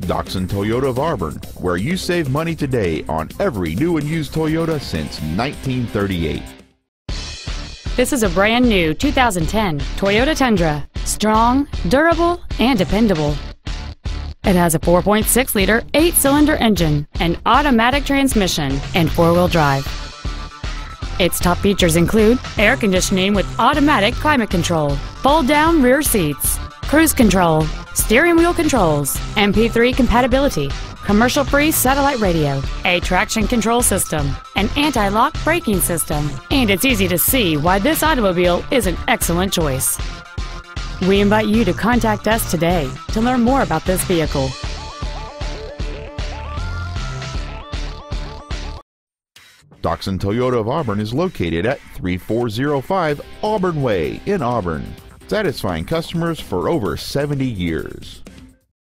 Doxon Toyota of Auburn, where you save money today on every new and used Toyota since 1938. This is a brand new 2010 Toyota Tundra. Strong, durable, and dependable. It has a 4.6 liter, 8 cylinder engine, an automatic transmission, and four wheel drive. Its top features include air conditioning with automatic climate control, fold down rear seats, cruise control, steering wheel controls, MP3 compatibility, commercial free satellite radio, a traction control system, an anti lock braking system, and it's easy to see why this automobile is an excellent choice. We invite you to contact us today to learn more about this vehicle. Doxon Toyota of Auburn is located at 3405 Auburn Way in Auburn, satisfying customers for over 70 years.